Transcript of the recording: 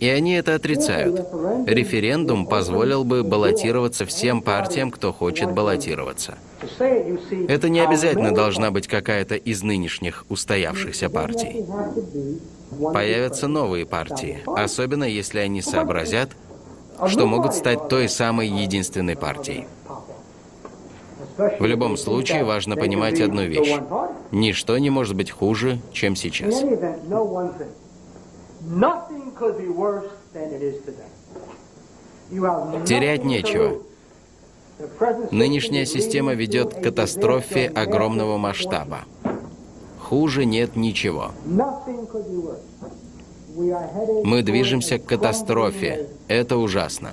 И они это отрицают. Референдум позволил бы баллотироваться всем партиям, кто хочет баллотироваться. Это не обязательно должна быть какая-то из нынешних устоявшихся партий. Появятся новые партии, особенно если они сообразят, что могут стать той самой единственной партией. В любом случае важно понимать одну вещь. Ничто не может быть хуже, чем сейчас. Терять нечего. Нынешняя система ведет к катастрофе огромного масштаба. Хуже нет ничего. Мы движемся к катастрофе. Это ужасно.